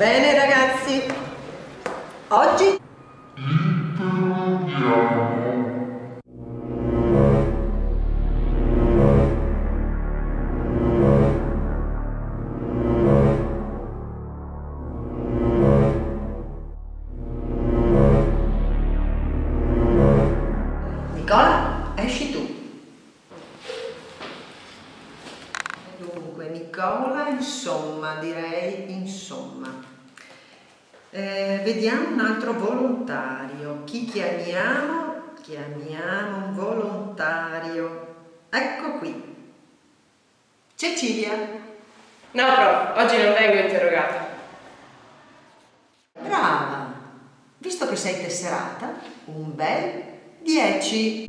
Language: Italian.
Bene ragazzi, oggi Nicola, esci tu. Dunque, Nicola, insomma, direi insomma. Eh, vediamo un altro volontario. Chi chiamiamo? Chiamiamo un volontario. Ecco qui. Cecilia. No, prof, oggi non vengo interrogata. Brava. Visto che sei tesserata, un bel 10.